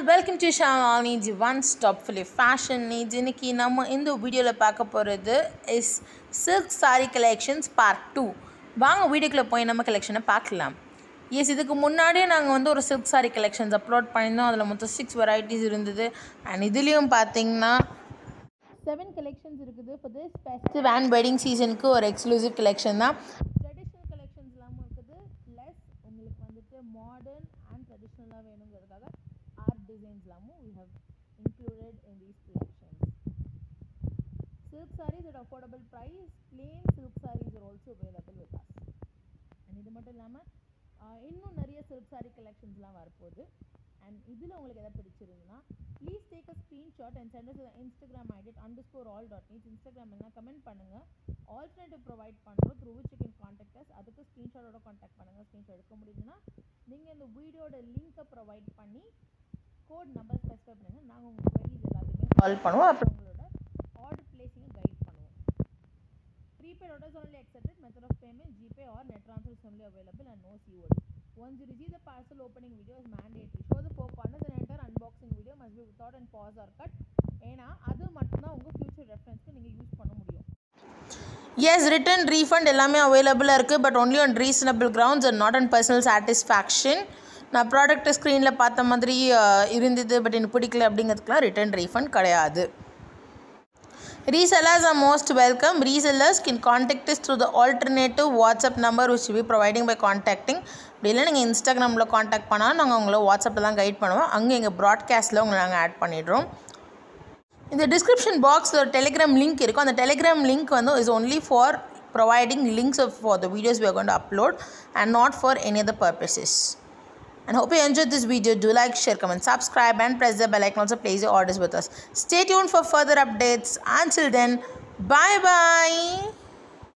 All welcome to shawl niche one stop ஃபிலி fashion நீஜ் இன்னைக்கு நம்ம இந்த வீடியோவில் பார்க்க போகிறது is silk sari collections part two வாங்க வீடியோக்குள்ளே போய் நம்ம கலெக்ஷனை பார்க்கலாம். எஸ் இதுக்கு முன்னாடியே நாங்கள் வந்து ஒரு சில்க் சாரி கலெக்ஷன்ஸ் அப்லோட் பண்ணியிருந்தோம். அதில் மொத்தம் சிக்ஸ் வெரைட்டிஸ் இருந்தது. அண்ட் இதுலேயும் பார்த்தீங்கன்னா செவன் கலெக்ஷன்ஸ் இருக்குது இப்போ திஸ் ஃபெஸ்டிவ் அண்ட் வெட்டிங் சீசனுக்கு ஒரு எக்ஸ்க்ளூசிவ் கலெக்ஷன் தான். ட்ரெடிஷ்னல் கலெக்ஷன்ஸ் இல்லாமல் இருக்குது. ப்ளஸ் உங்களுக்கு வந்துட்டு மாடர்ன் அண்ட் ட்ரெடிஷ்னலாக வேணுங்கிறதுக்காக ஆர்ட் டிசைன்ஸ் இல்லாமல் we have included in these collections. Silk sarees at affordable price plain silk sarees are also available with us. And இது மட்டும் இல்லாமல் இன்னும் நிறைய சில்க் சாரி கலெக்ஷன்ஸ்லாம் வரப்போகுது. அண்ட் இதில் உங்களுக்கு எதாவது பிடிச்சிருந்ததுன்னா please take a screenshot and send us Instagram ID underscore all dot neat Instagram என்ன கமெண்ட் பண்ணுங்கள் ஆல்டர்னேட்டிவ் ப்ரொவைட் பண்ணுறோம் through which can contact us அதுக்கு ஸ்க்ரீன்ஷாட்டோட காண்டாக்ட் பண்ணுங்கள் ஸ்க்ரீன்ஷாட் எடுக்க முடியுதுன்னா நீங்கள் இந்த வீடியோட லிங்க்கை ப்ரொவைட் பண்ணி கோட் நம்பர் ஸ்பெசிஃபை பண்ணுங்கள் நாங்கள் உங்கள் queries எல்லாத்தையுமே சால்வ் பண்ணுவோம் அப்புறம் உங்களோட ஆர்டர் பிளேஸிங்கை கைட் பண்ணுவோம் orders only accepted method of payment gpay or net transfer is only available and no COD once you receive the parcel opening video is mandatory show the four corners and enter unboxing video must be without and pause or cut ஏன்னா அது மட்டும்தான் உங்கள் future ரெஃபரன்ஸ்க்கு நீங்கள் use பண்ண முடியும் S return refund எல்லாமே அவைலபிளாக இருக்குது but only on reasonable grounds and not and personal satisfaction நான் ப்ராடக்ட் ஸ்க்ரீனில் பார்த்த மாதிரி இருந்தது பட் எனக்கு பிடிக்கல அப்படிங்கிறதுக்குலாம் ரிட்டர்ன் ரீஃபண்ட் கிடையாது Resellers are most welcome. Resellers can contact us through the alternative WhatsApp number which we by providing by contacting. அப்படி இல்லை நீங்கள் இன்ஸ்டாகிராமில் காண்டாக்ட் பண்ணால் நாங்கள் உங்களை வாட்ஸ்அப்பில் தான் கைட் பண்ணுவோம் அங்கே எங்கள் ப்ராட்காஸ்ட்டில் உங்களை நாங்கள் ஆட் பண்ணிடுறோம் இந்த டிஸ்கிரிப்ஷன் பாக்ஸில் ஒரு டெலிகிராம் லிங்க் இருக்கும் அந்த டெலிகிராம் லிங்க் வந்து is only for providing links for the videos we are going to upload and not for any other. And hope you enjoyed this video. Do like, share, comment, subscribe, and press the bell icon also place your orders with us. Stay tuned for further updates. Until then, bye bye.